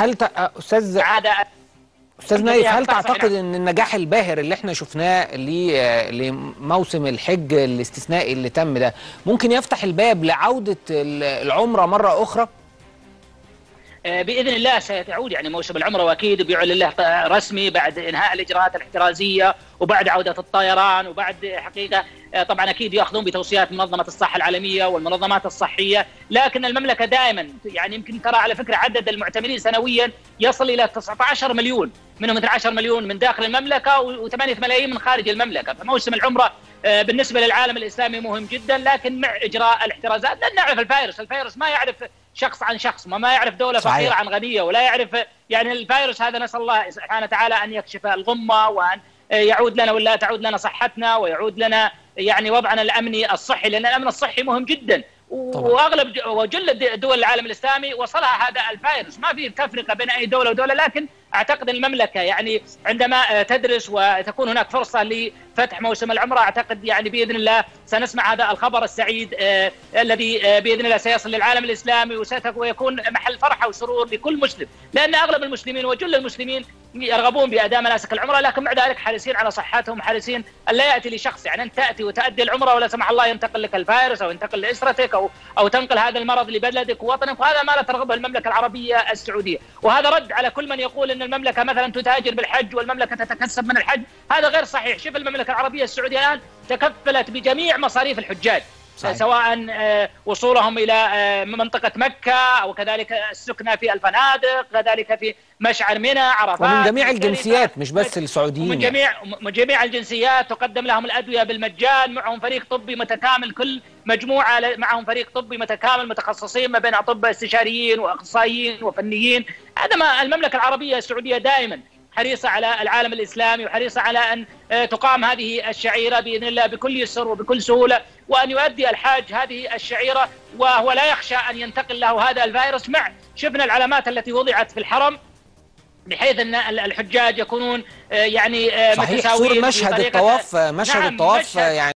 هل ت... أستاذ عاده أستاذ نايف هل تعتقد. إن النجاح الباهر اللي إحنا شفناه ل- لموسم الحج الاستثنائي اللي تم ده ممكن يفتح الباب لعودة ال- العمرة مرة أخرى آه، بإذن الله سيعود يعني موسم العمره وأكيد بيعلن له رسمي بعد إنهاء الإجراءات الاحترازية وبعد عودة الطيران وبعد حقيقة آه، طبعا أكيد يأخذون بتوصيات منظمة الصحة العالمية والمنظمات الصحية لكن المملكة دائما يعني يمكن ترى على فكرة عدد المعتمرين سنويا يصل إلى 19 مليون منهم 12 مليون من داخل المملكة و8 ملايين من خارج المملكة. فموسم العمرة آه، بالنسبة للعالم الإسلامي مهم جدا لكن مع إجراء الاحترازات لن نعرف الفيروس. الفيروس ما يعرف شخص عن شخص وما يعرف دولة صحيح. فقيرة عن غنية ولا يعرف يعني الفيروس هذا نسأل الله سبحانه وتعالى أن يكشف الغمة وأن يعود لنا ولا تعود لنا صحتنا ويعود لنا يعني وضعنا الأمني الصحي لأن الأمن الصحي مهم جدا. وأغلب وجل دول العالم الإسلامي وصلها هذا الفيروس ما في تفرقة بين أي دولة ودولة لكن أعتقد المملكة يعني عندما تدرس وتكون هناك فرصة لفتح موسم العمرة أعتقد يعني بإذن الله سنسمع هذا الخبر السعيد آه، الذي آه، بإذن الله سيصل للعالم الإسلامي ويكون محل فرحة وسرور لكل مسلم. لأن أغلب المسلمين وجل المسلمين يرغبون بأداء مناسك العمرة لكن مع ذلك حريصين على صحتهم حريصين الا يأتي لشخص يعني انت تأتي وتؤدي العمرة ولا سمح الله ينتقل لك الفيروس أو ينتقل لأسرتك أو أو تنقل هذا المرض لبلدك ووطنك وهذا ما لا ترغبه المملكة العربية السعودية. وهذا رد على كل من يقول إن المملكة مثلا تتاجر بالحج والمملكة تتكسب من الحج هذا غير صحيح. شوف المملكة العربية السعودية الآن تكفلت بجميع مصاريف الحجاج. صحيح. سواء آه، وصولهم إلى آه، منطقة مكة أو كذلك السكنى في الفنادق كذلك في مشعر منى عرفات ومن جميع. الجنسيات مش بس السعوديين ومن يعني. جميع من جميع الجنسيات تقدم لهم الأدوية بالمجان معهم فريق طبي متكامل كل مجموعة معهم فريق طبي متكامل متخصصين ما بين أطباء استشاريين واخصائيين وفنيين هذا ما المملكة العربية السعودية دائما حريصة على العالم الإسلامي وحريصة على أن آه، تقام هذه الشعيرة بإذن الله بكل يسر وبكل سهولة وأن يؤدي الحاج هذه الشعيرة وهو لا يخشى أن ينتقل له هذا الفيروس. مع شفنا العلامات التي وضعت في الحرم بحيث أن الحجاج يكونون آه، يعني آه، صحيح متساويين صور مشهد الطواف مشهد نعم، الطواف يعني